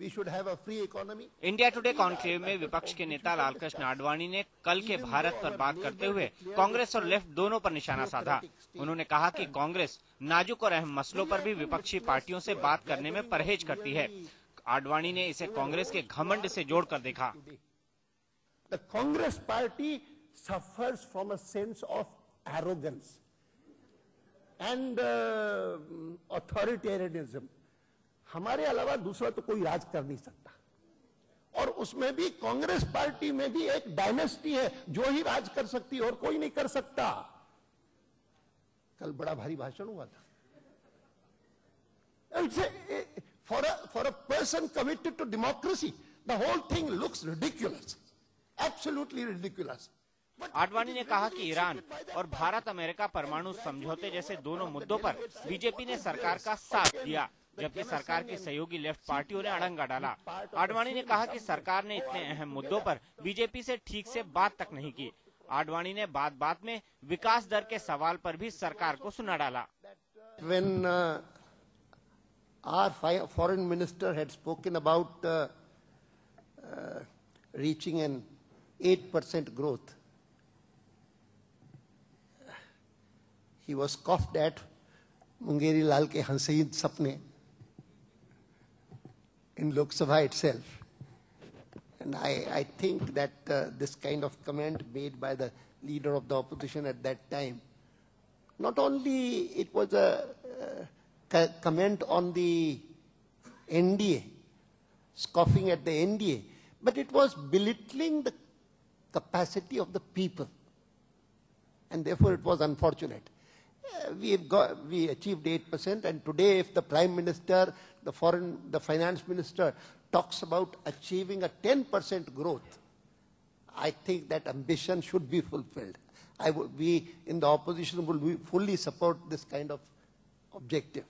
India today conclave में विपक्ष के नेता लालकृष्ण आडवाणी ने कल के भारत पर बात करते हुए कांग्रेस और लेफ़्ट दोनों पर निशाना साधा। उन्होंने कहा कि कांग्रेस नाजुक और अहम मसलों पर भी विपक्षी पार्टियों से बात करने में परहेज करती है। आडवाणी ने इसे कांग्रेस के घमंड से जोड़कर देखा। Party suffers from a sense of arrogance and uh, authoritarianism. हमारे अलावा दूसरा तो कोई राज कर नहीं सकता। और उसमें भी कांग्रेस पार्टी में भी एक डायनेस्टी है जो ही राज कर सकती है और कोई नहीं कर सकता। कल बड़ा भारी भाषण हुआ था। For a person committed to democracy, the whole thing looks ridiculous, absolutely ridiculous. But Advani ने कहा कि ईरान और भारत अमेरिका परमाणु समझौते जैसे दोनों मुद्दों पर बीजेपी ने सरकार का साथ दिया। जबकि सरकार की सहयोगी लेफ़्ट पार्टियों ने अड़ंगा डाला। आडवाणी ने कहा कि सरकार ने इतने अहम मुद्दों पर बीजेपी से ठीक से बात तक नहीं की। आडवाणी ने बात बात में विकास दर के सवाल पर भी सरकार को सुना डाला। When our foreign minister had spoken about reaching an eight percent growth ही लाल के हंसईद सपने in Lok Sabha itself. And I, I think that uh, this kind of comment made by the leader of the opposition at that time not only it was a uh, comment on the NDA, scoffing at the NDA, but it was belittling the capacity of the people. And therefore it was unfortunate. Uh, we, got, we achieved 8% and today if the Prime Minister, the foreign, the Finance Minister talks about achieving a 10% growth, I think that ambition should be fulfilled. I would, we in the opposition will we fully support this kind of objective.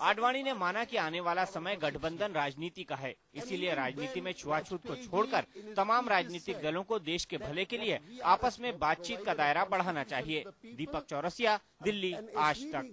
Advani ने माना कि आने वाला समय गठबंधन राजनीति का है इसीलिए राजनीति में छुआछूत को छोड़कर तमाम राजनीतिक दलों को देश के भले के लिए आपस में बातचीत का दायरा बढ़ाना चाहिए दीपक चौरसिया दिल्ली आज तक